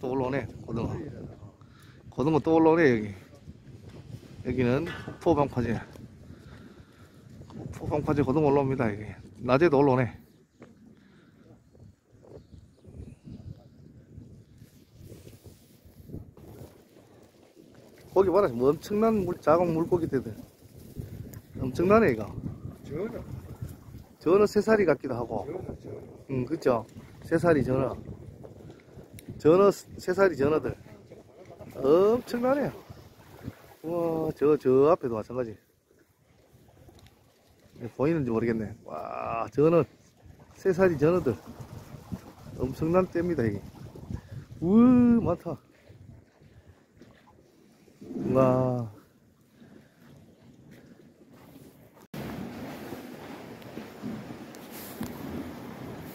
또 올라오네 고등어. 고등어 또 올라오네 여기. 여기는 포방파제. 포방파제 고등어 올라옵니다 여기. 낮에도 올라오네. 거기 봐라 뭐 엄청난 물, 작은 물고기들. 엄청나네 이거. 전어, 전어 새살이 같기도 하고. 음, 그쵸. 새살이 전어. 전어, 새살이 전어들. 엄청나네요. 우와, 저, 저 앞에도 마찬가지. 네, 보이는지 모르겠네. 와, 전어, 새살이 전어들. 엄청난 떼입니다, 이게. 우 많다. 와.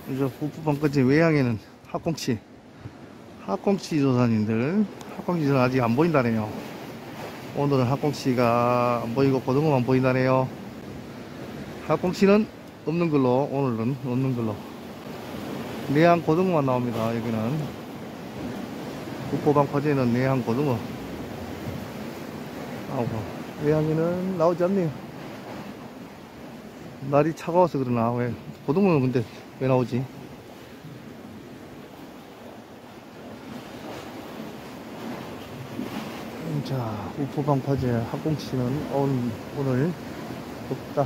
이제 후프방까지 외양에는 학꽁치 학꽁치 조사님들 학꽁치는 아직 안 보인다네요. 오늘은 학꽁치가 안 보이고 고등어만 보인다네요. 학꽁치는 없는 걸로 오늘은 없는 걸로. 내양 고등어만 나옵니다 여기는. 후포방 파제는 내양 고등어. 나오고 외양에는 나오지 않네요. 날이 차가워서 그러나 왜 고등어는 근데 왜 나오지? 자, 우포 방파제 학공치는 오늘, 오늘 없다.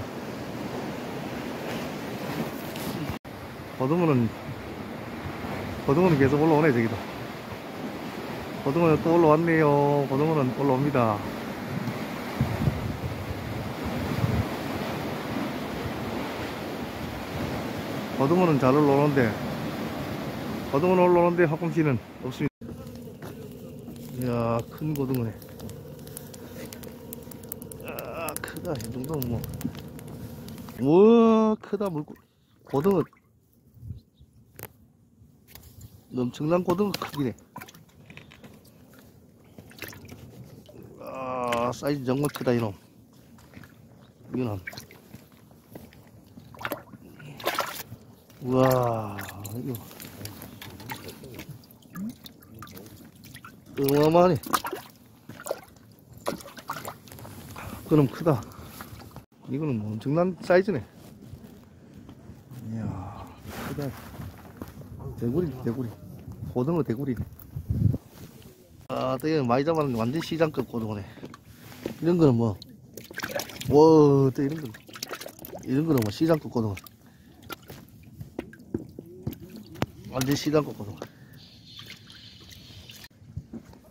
고등어는, 고등어는 계속 올라오네, 저기도. 고등어는 또 올라왔네요. 고등어는 올라옵니다. 고등어는 잘 올라오는데 고등어는 올라오는데 학공치는 없습니다 이야 큰 고등어네 아 크다 이 정도면 뭐. 우와 크다 물고 고등어. 엄청난 고등어 크기네. 아 사이즈 정말 크다 이놈. 이놈 우와, 이거. 어마어마하네. 그럼 크다. 이거는 뭐 엄청난 사이즈네. 이야, 크다. 대구리, 대구리. 고등어 대구리네. 아, 되게 많이 잡았는데 완전 시장급 고등어네. 이런 거는 뭐, 와, 또 이런 거, 이런 거는 뭐 시장급 고등어. 완전 시간 꺾어서.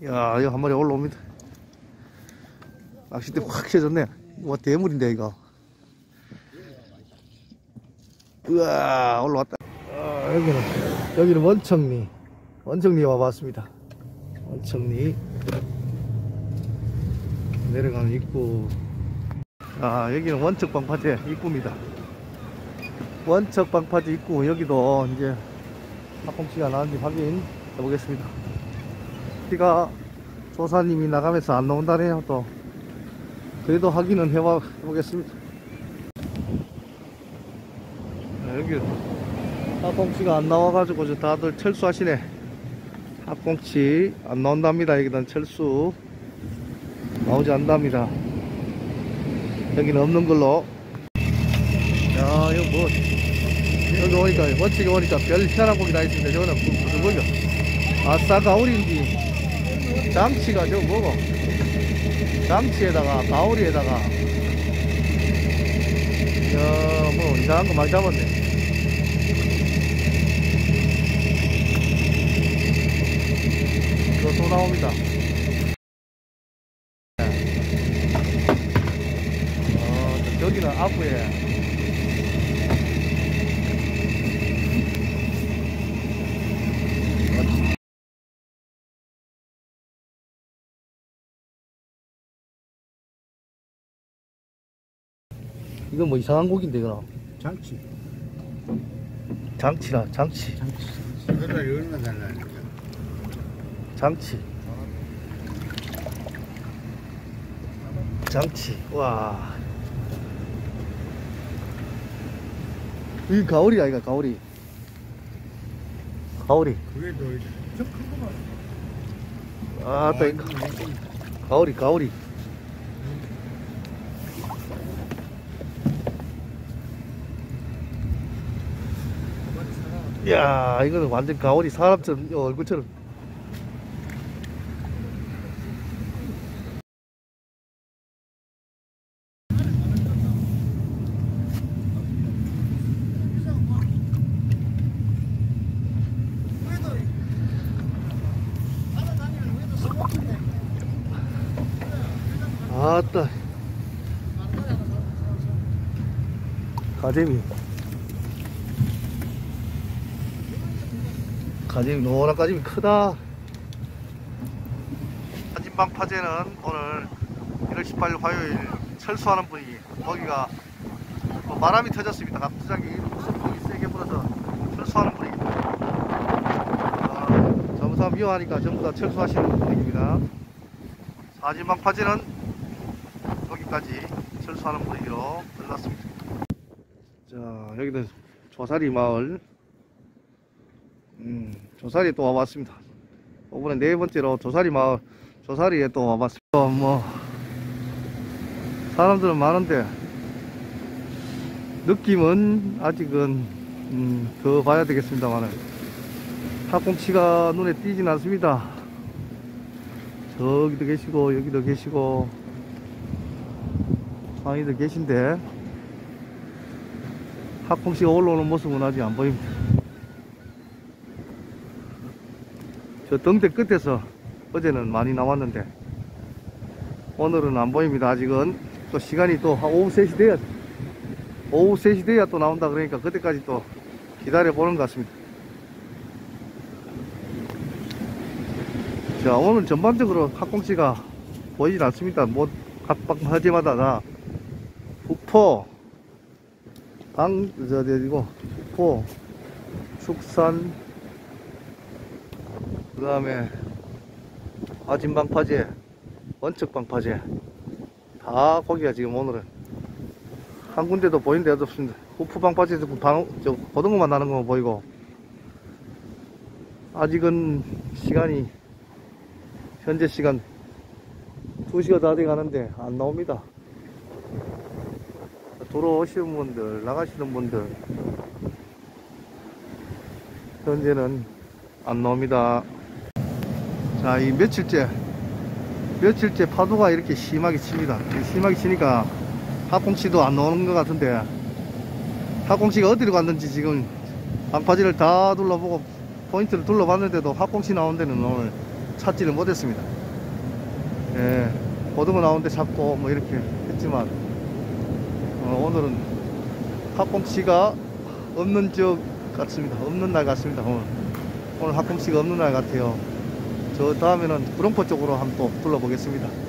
야, 이거 한 마리 올라옵니다. 낚싯대 확 켜졌네. 와, 대물인데, 이거. 우와, 올라왔다. 아, 여기는, 여기는 원청리. 원청리 와봤습니다. 원청리. 내려가는 입구. 아, 여기는 원척방파제 입구입니다. 원척방파제 입구, 여기도 이제 학공치가 나왔는지 확인 해 보겠습니다. 비가 조사님이 나가면서 안 나온다네요 또. 그래도 확인은 해봐, 해보겠습니다. 아, 여기 학공치가 안 나와가지고 다들 철수하시네. 학공치 안 나온답니다. 여기는 철수 나오지 않답니다. 여기는 없는 걸로. 야, 이거 뭐. 여기 오니까 멋지게 오니까 별 희한한 고기 다 있습니다 저거는 무- 무슨 고기야 아싸 가오리인지 장치가 저거 뭐고 장치에다가 가오리에다가. 야뭐 이상한 거 많이 잡았네. 이거 또 나옵니다 어, 저기는 앞에 이건 뭐 이상한 고기인데 이거 장치. 장치라 장치 장치. 그러다 얼마 달라니까. 장치 장치 와이 가오리 아이가 가오리 가오리 그게 더, 저큰 거만. 아따 이 가오리 가오리 이야 이거는 완전 가오리 사람처럼 어, 얼굴처럼. 아따. 가재미 가재미 노란 가재미 크다 한진방 파제는 오늘 1월 18일 화요일 철수하는 분이 거기가 뭐 바람이 터졌습니다 갑자기 무선풍이 세게 불어서 철수하는 분위기입니다 아, 점사 위험하니까 전부 다 철수하시는 분위기입니다 사진방 파제는 여기까지 철수하는 분위기로 끝났습니다. 자, 여기는 조사리 마을. 음, 조사리 또 와봤습니다. 이번에 네 번째로 조사리 마을, 조사리에 또 와봤습니다. 어, 뭐, 사람들은 많은데, 느낌은 아직은, 음, 더 봐야 되겠습니다만은, 학공치가 눈에 띄진 않습니다. 저기도 계시고, 여기도 계시고, 많이들 계신데 학공씨가 올라오는 모습은 아직 안 보입니다 저 등대 끝에서 어제는 많이 나왔는데 오늘은 안 보입니다. 아직은 또 시간이 또한 오후 3시 돼야 오후 3시 돼야 또 나온다 그러니까 그때까지 또 기다려 보는 것 같습니다. 자 오늘 전반적으로 학공씨가 보이진 않습니다. 뭐 각방 하지마다 다 북포, 방, 저, 어디고, 북포, 축산, 그 다음에, 아진방파제, 원척방파제, 다 거기가 지금 오늘은, 한 군데도 보이는 데도 없습니다. 후프방파제에서 방, 저, 고등어만 나는 것만 보이고, 아직은 시간이, 현재 시간 2시가 다 돼 가는데 안 나옵니다. 들어오시는 분들, 나가시는 분들, 현재는 안 나옵니다. 자, 이 며칠째, 며칠째 파도가 이렇게 심하게 칩니다. 심하게 치니까 학공치도 안 나오는 것 같은데, 학공치가 어디로 갔는지 지금 방파제를 다 둘러보고 포인트를 둘러봤는데도 학공치 나온 데는 오늘 찾지를 못했습니다. 예, 고등어 나오는데 잡고 뭐 이렇게 했지만, 어, 오늘은 학공치가 없는 지역 같습니다. 없는 날 같습니다. 오늘, 오늘 학공치가 없는 날 같아요. 저 다음에는 구룡포 쪽으로 한번 또 둘러보겠습니다.